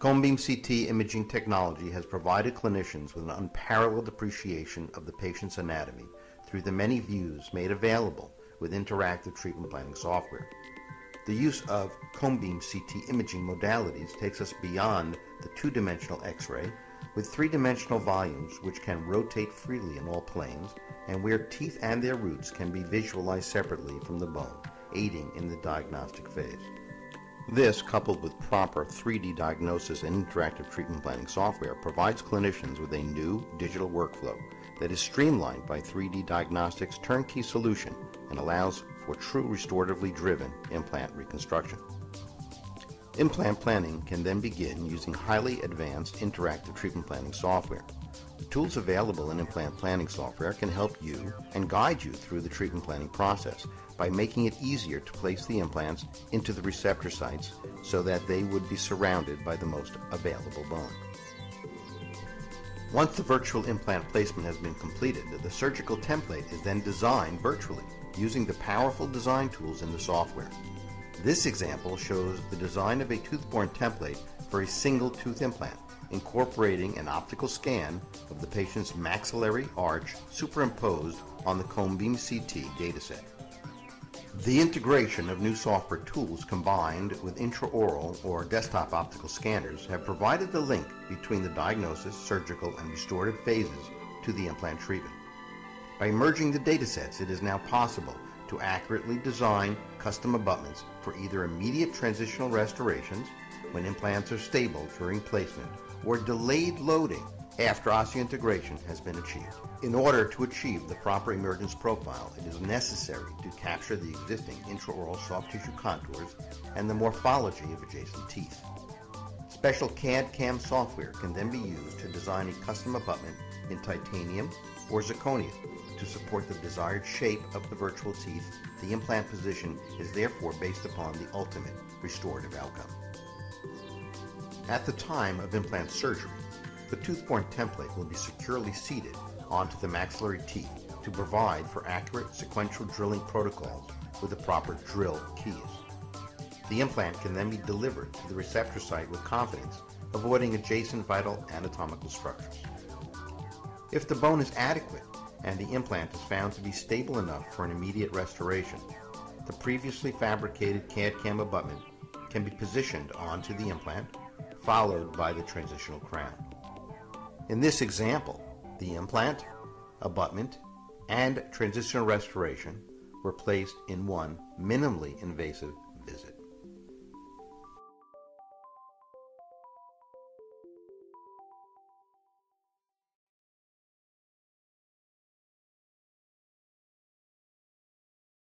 Cone beam CT imaging technology has provided clinicians with an unparalleled appreciation of the patient's anatomy through the many views made available with interactive treatment planning software. The use of cone beam CT imaging modalities takes us beyond the two-dimensional X-ray with three-dimensional volumes which can rotate freely in all planes and where teeth and their roots can be visualized separately from the bone, aiding in the diagnostic phase. This, coupled with proper 3D diagnosis and interactive treatment planning software, provides clinicians with a new digital workflow that is streamlined by 3D Diagnostix' turnkey solution and allows for true restoratively driven implant reconstruction. Implant planning can then begin using highly advanced interactive treatment planning software. The tools available in implant planning software can help you and guide you through the treatment planning process by making it easier to place the implants into the receptor sites so that they would be surrounded by the most available bone. Once the virtual implant placement has been completed, the surgical template is then designed virtually using the powerful design tools in the software. This example shows the design of a tooth-borne template for a single tooth implant, incorporating an optical scan of the patient's maxillary arch superimposed on the cone beam CT dataset. The integration of new software tools combined with intraoral or desktop optical scanners have provided the link between the diagnosis, surgical, and restorative phases to the implant treatment. By merging the datasets, it is now possible to accurately design custom abutments for either immediate transitional restorations when implants are stable during placement or delayed loading after osseointegration has been achieved. In order to achieve the proper emergence profile, it is necessary to capture the existing intraoral soft tissue contours and the morphology of adjacent teeth. Special CAD-CAM software can then be used to design a custom abutment in titanium or zirconia to support the desired shape of the virtual teeth, the implant position is therefore based upon the ultimate restorative outcome. At the time of implant surgery, the tooth-borne template will be securely seated onto the maxillary teeth to provide for accurate sequential drilling protocols with the proper drill keys. The implant can then be delivered to the receptor site with confidence, avoiding adjacent vital anatomical structures. If the bone is adequate, and the implant is found to be stable enough for an immediate restoration, the previously fabricated CAD-CAM abutment can be positioned onto the implant, followed by the transitional crown. In this example, the implant, abutment, and transitional restoration were placed in one minimally invasive visit.